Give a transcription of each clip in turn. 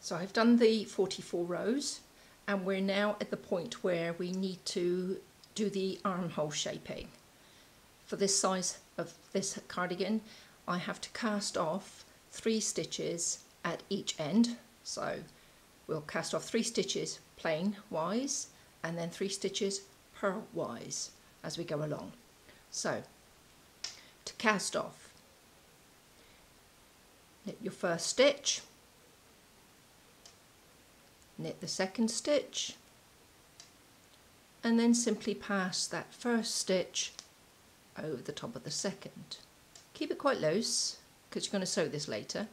So I've done the 44 rows and we're now at the point where we need to do the armhole shaping. For this size of this cardigan I have to cast off three stitches at each end. So we'll cast off three stitches plain wise and then three stitches purl wise as we go along. So to cast off, knit your first stitch, knit the second stitch and then simply pass that first stitch over the top of the second. Keep it quite loose because you're going to sew this later.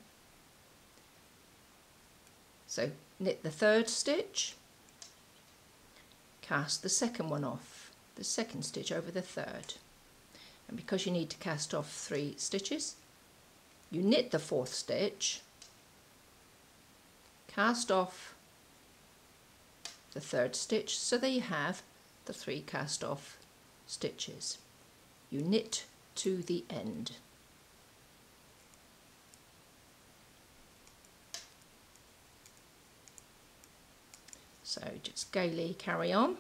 So knit the third stitch, cast the second one off, the second stitch over the third. And because you need to cast off three stitches, you knit the fourth stitch, cast off the third stitch, so there you have the three cast off stitches. You knit to the end. So just gaily carry on.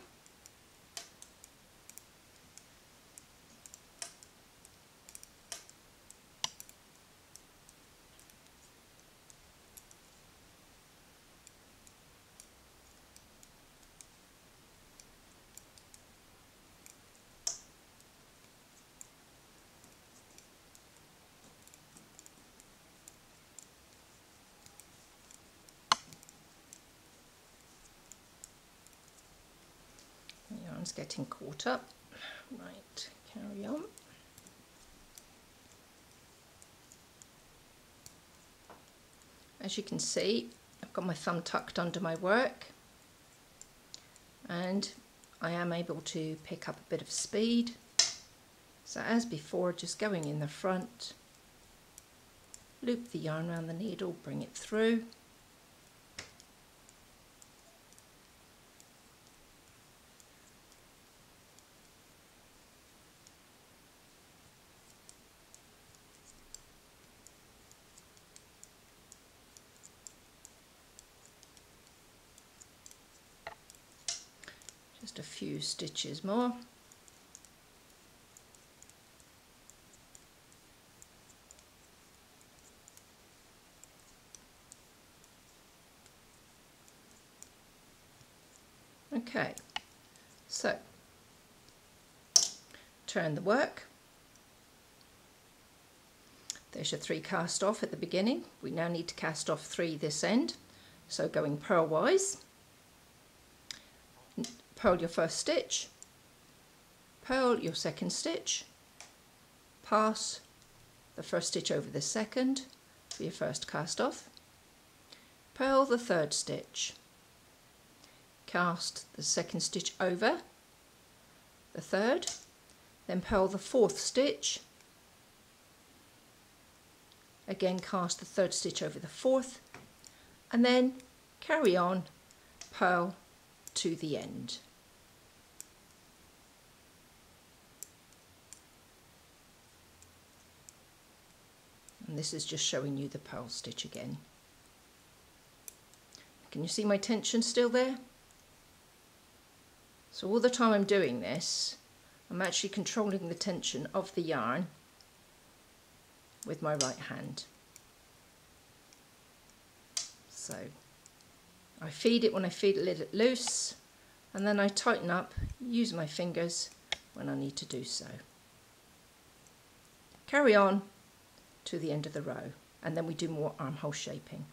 Yarn's getting caught up. Right, carry on. As you can see, I've got my thumb tucked under my work and I am able to pick up a bit of speed. So as before, just going in the front, loop the yarn around the needle, bring it through, just a few stitches more. Okay so turn the work. There's your three cast off at the beginning. We now need to cast off three this end so going purlwise purl your first stitch, purl your second stitch, pass the first stitch over the second for your first cast off, purl the third stitch, cast the second stitch over the third, then purl the fourth stitch, again cast the third stitch over the fourth, and then carry on, purl to the end. This is just showing you the purl stitch again. Can you see my tension still there? So all the time I'm doing this, I'm actually controlling the tension of the yarn with my right hand. So I feed it when I feed it loose and then I tighten up, use my fingers when I need to do so. Carry on to the end of the row and then we do more armhole shaping.